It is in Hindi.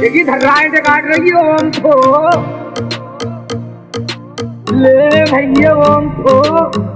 देखिए धर्राएँ से काट रही है ओम को। ले भैया ओम को।